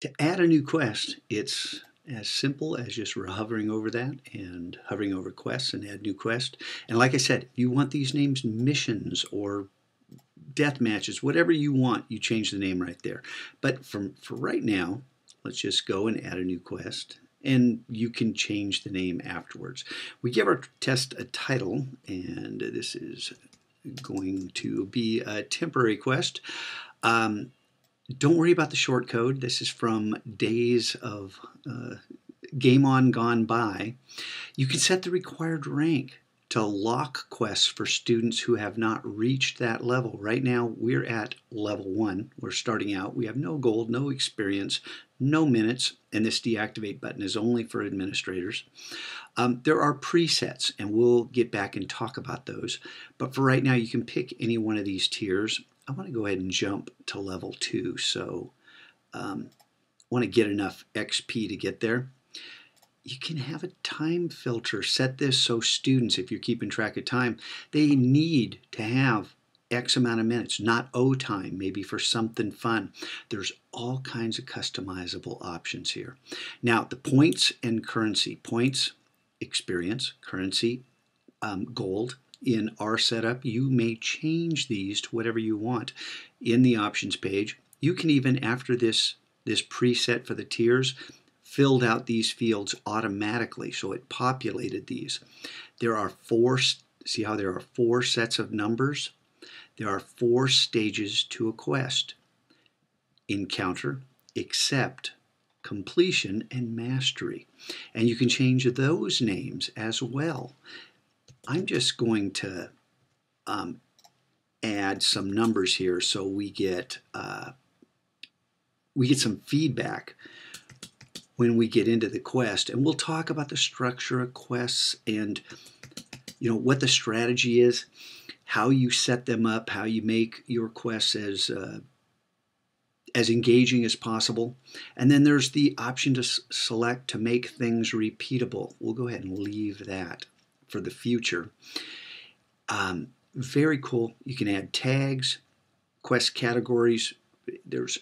To add a new quest, it's as simple as just hovering over that and hovering over quests and add new quest. And like I said, you want these names missions or death matches, whatever you want, you change the name right there. But from for right now, let's just go and add a new quest and you can change the name afterwards. We give our test a title and this is going to be a temporary quest. Um, don't worry about the short code. This is from days of uh, game on gone by. You can set the required rank to lock quests for students who have not reached that level. Right now, we're at level one. We're starting out. We have no gold, no experience, no minutes, and this deactivate button is only for administrators. Um, there are presets, and we'll get back and talk about those. But for right now, you can pick any one of these tiers. I want to go ahead and jump to level two. So um, want to get enough XP to get there. You can have a time filter. Set this so students, if you're keeping track of time, they need to have X amount of minutes, not O time, maybe for something fun. There's all kinds of customizable options here. Now, the points and currency. Points, experience, currency, um, gold, in our setup, you may change these to whatever you want in the options page. You can even, after this, this preset for the tiers, filled out these fields automatically, so it populated these. There are four, see how there are four sets of numbers? There are four stages to a quest. Encounter, accept, completion, and mastery. And you can change those names as well. I'm just going to um, add some numbers here so we get uh, we get some feedback when we get into the quest. And we'll talk about the structure of quests and you know what the strategy is how you set them up how you make your quests as uh, as engaging as possible. And then there's the option to select to make things repeatable. We'll go ahead and leave that for the future. Um, very cool. You can add tags, quest categories. There's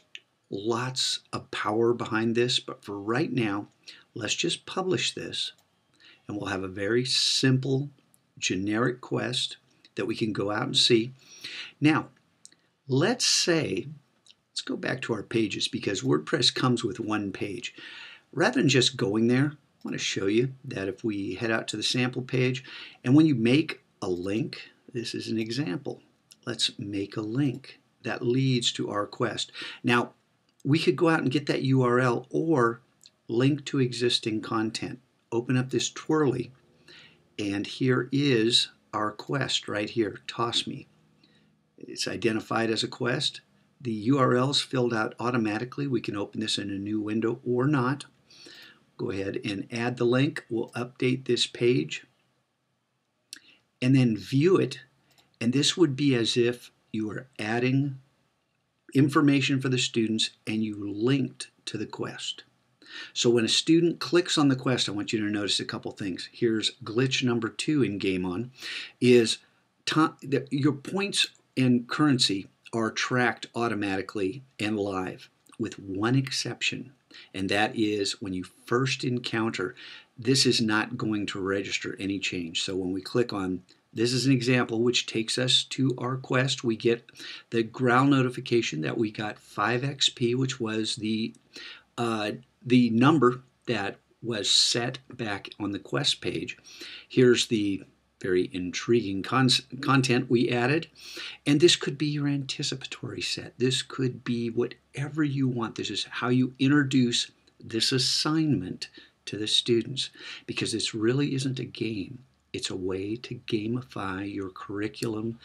lots of power behind this, but for right now, let's just publish this and we'll have a very simple generic quest that we can go out and see. Now, let's say, let's go back to our pages because WordPress comes with one page. Rather than just going there, I want to show you that if we head out to the sample page, and when you make a link, this is an example. Let's make a link that leads to our quest. Now, we could go out and get that URL or link to existing content. Open up this twirly, and here is our quest right here, Toss Me. It's identified as a quest. The URL is filled out automatically. We can open this in a new window or not go ahead and add the link. We'll update this page and then view it. And this would be as if you were adding information for the students and you linked to the quest. So when a student clicks on the quest, I want you to notice a couple things. Here's glitch number two in Game On, is your points and currency are tracked automatically and live with one exception and that is when you first encounter, this is not going to register any change. So when we click on this is an example which takes us to our quest. We get the ground notification that we got 5 XP, which was the uh, the number that was set back on the quest page. Here's the very intriguing con content we added. And this could be your anticipatory set. This could be whatever you want. This is how you introduce this assignment to the students because this really isn't a game. It's a way to gamify your curriculum.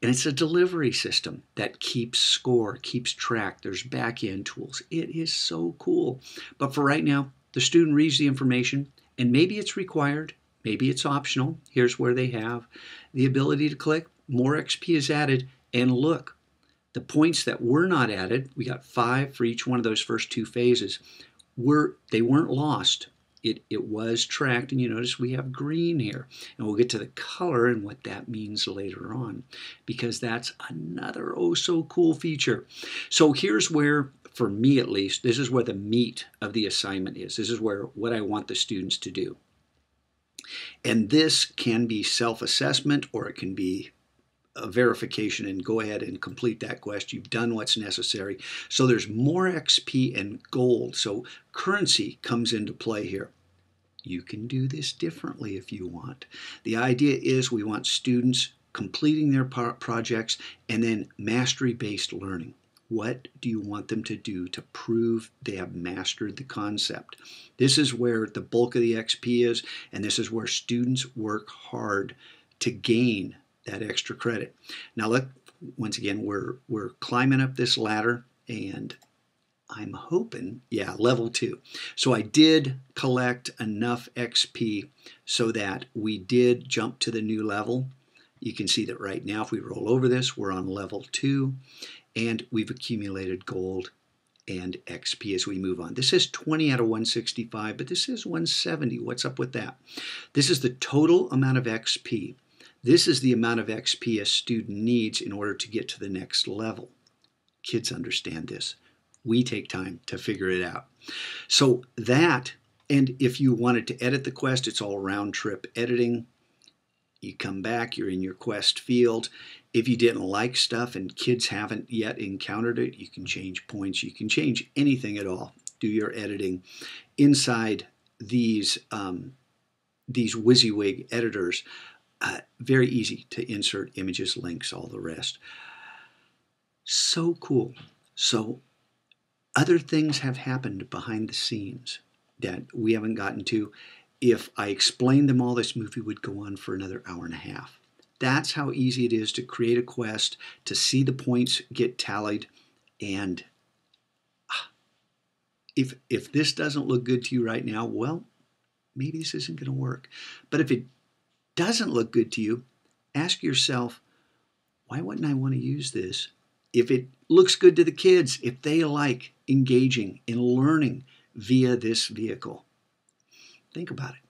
And it's a delivery system that keeps score, keeps track. There's back end tools. It is so cool. But for right now, the student reads the information, and maybe it's required, Maybe it's optional. Here's where they have the ability to click. More XP is added. And look, the points that were not added, we got five for each one of those first two phases, were they weren't lost. It, it was tracked, and you notice we have green here. And we'll get to the color and what that means later on, because that's another oh so cool feature. So here's where for me at least, this is where the meat of the assignment is. This is where what I want the students to do. And this can be self-assessment or it can be a verification and go ahead and complete that quest. You've done what's necessary. So there's more XP and gold. So currency comes into play here. You can do this differently if you want. The idea is we want students completing their projects and then mastery-based learning. What do you want them to do to prove they have mastered the concept? This is where the bulk of the XP is, and this is where students work hard to gain that extra credit. Now, look, once again, we're, we're climbing up this ladder, and I'm hoping, yeah, level two. So I did collect enough XP so that we did jump to the new level. You can see that right now, if we roll over this, we're on level two and we've accumulated gold and XP as we move on. This is 20 out of 165, but this is 170. What's up with that? This is the total amount of XP. This is the amount of XP a student needs in order to get to the next level. Kids understand this. We take time to figure it out. So that, and if you wanted to edit the quest, it's all round trip editing. You come back, you're in your quest field. If you didn't like stuff and kids haven't yet encountered it, you can change points. You can change anything at all. Do your editing inside these um, these WYSIWYG editors. Uh, very easy to insert images, links, all the rest. So cool. So other things have happened behind the scenes that we haven't gotten to if I explained them all, this movie would go on for another hour and a half. That's how easy it is to create a quest, to see the points get tallied, and ah, if if this doesn't look good to you right now, well, maybe this isn't going to work. But if it doesn't look good to you, ask yourself, why wouldn't I want to use this? If it looks good to the kids, if they like engaging in learning via this vehicle. Think about it.